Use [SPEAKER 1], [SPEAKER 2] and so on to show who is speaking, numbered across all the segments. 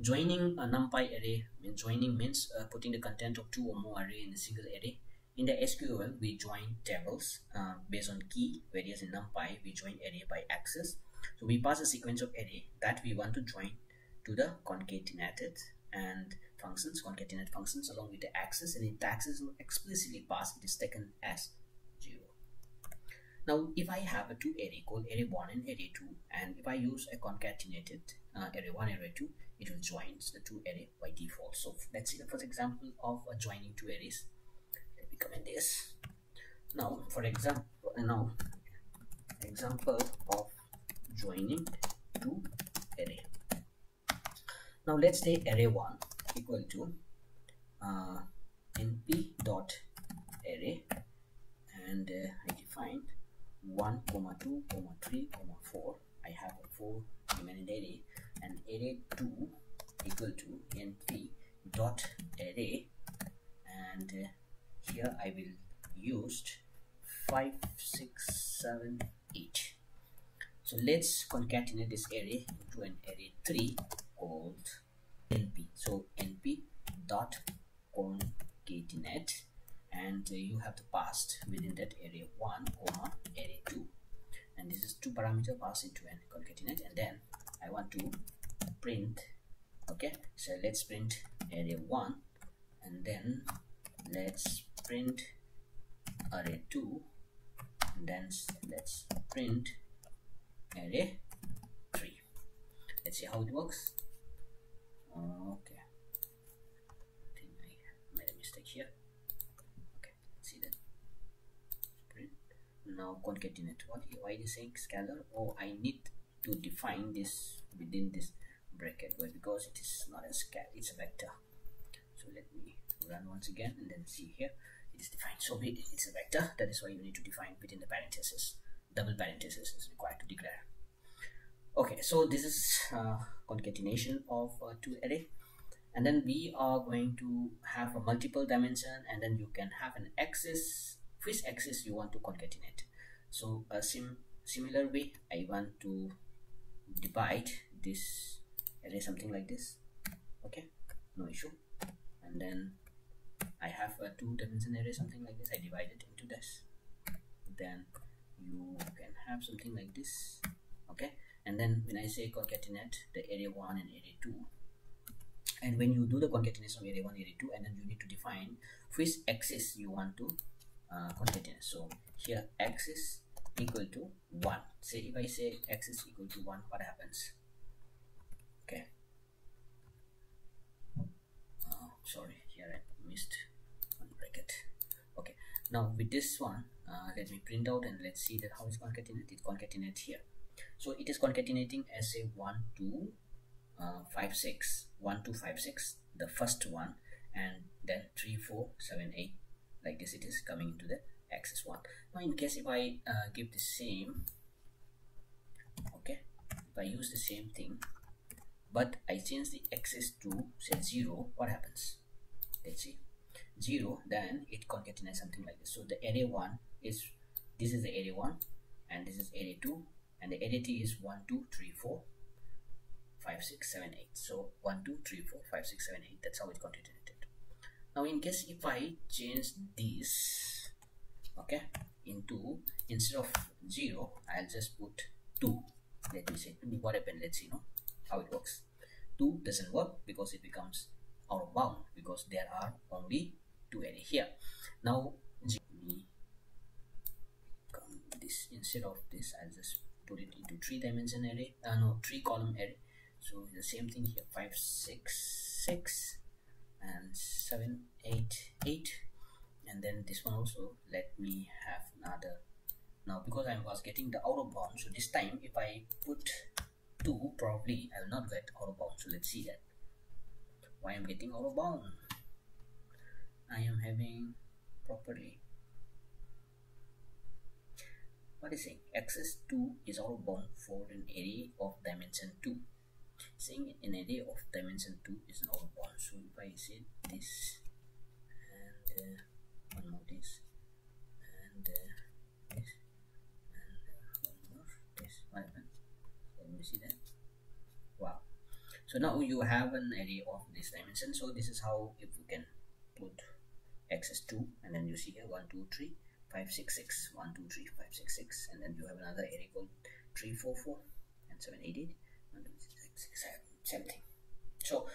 [SPEAKER 1] joining a numpy array means joining means uh, putting the content of two or more array in a single array in the SQL we join tables uh, based on key whereas in numpy we join array by axis. so we pass a sequence of array that we want to join to the concatenated and functions concatenate functions along with the axis and if the axis is explicitly passed it is taken as zero now if i have a two array called array 1 and array 2 and if i use a concatenated uh, array 1 array 2 it will join the two array by default. So let's see the first example of uh, joining two arrays. Let me comment this. Now for example now example of joining two array. Now let's say array 1 equal to uh, np dot array and uh, I define 1 comma 2 comma 3 comma 4 I have a 4 element array and array 2 equal to np dot array. And uh, here I will use 5 6 7 8 so let's concatenate this array into an array 3 called np so np dot concatenate. And uh, you have to pass within that array 1 comma array 2 and this is two parameter passed into an concatenate. And then I want to print okay? So let's print array 1 and then let's print array 2 and then let's print array 3 let's see how it works. Okay. I think I made a mistake here. Okay let's see that. Print. Now concatenate what? Why is saying scalar oh I need to define this within this bracket well because it is not a scalar it's a vector. So let me run once again and then see here. It is defined so it's a vector. That is why you need to define within the parenthesis double parenthesis is required to declare. Okay so this is uh, concatenation of uh, two array. And then we are going to have a multiple dimension and then you can have an axis which axis you want to concatenate. So a sim similar way i want to divide this array something like this okay no issue. And then I have a two dimension array something like this I divide it into this. Then you can have something like this okay. And then when I say concatenate the array 1 and array 2 and when you do the concatenation of array 1 array 2 and then you need to define which axis you want to uh, concatenate. So here axis equal to 1 say if I say axis equal to 1 what happens? Okay. Oh, sorry. Here I missed one bracket. Okay. Now with this one uh, let me print out and let's see that how it's concatenated it here. So it is concatenating as a 1 2 uh, 5 6 1 2 5 6 the first one and then 3 4 7 8 like this it is coming into the axis one. Now in case if I uh, give the same okay if I use the same thing but I change the axis to say 0 what happens? Let's see. 0 then it concatenates something like this. So the array 1 is this is the array 1 and this is array 2 and the array t is 1 2 3 4 5 6 7 8 so 1 2 3 4 5 6 7 8 that's how it concatenated now in case if I change this okay? Into instead of 0 I'll just put 2 let me say 2 what happened? Let's see how it works. 2 doesn't work because it becomes out of bound because there are only two array here. Now this. Instead of this I'll just put it into three dimension array. Uh, no three column array. So the same thing here. 5 6 6 and 7 8 8 and then this one also let me have another. Now because I was getting the out of bound so this time if I put 2 probably I will not get out of bound so let's see that. Why I'm getting out of bound I am having properly. What is saying? Axis 2 is out of bound for an array of dimension 2 saying an array of dimension 2 is an out of bound. So if I say this and uh, one more this and uh, this and uh, one more this what happened let me see that wow so now you have an array of this dimension. So this is how if we can put axis 2 and then you see here 1 2 3 5 6 6 1 2 3 5 6 6 and then you have another array called 3 4 4 and 7 8 8 1 2 3 6 7 same thing so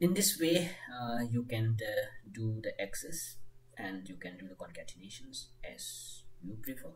[SPEAKER 1] in this way uh, you can uh, do the x's and you can do the concatenations as you prefer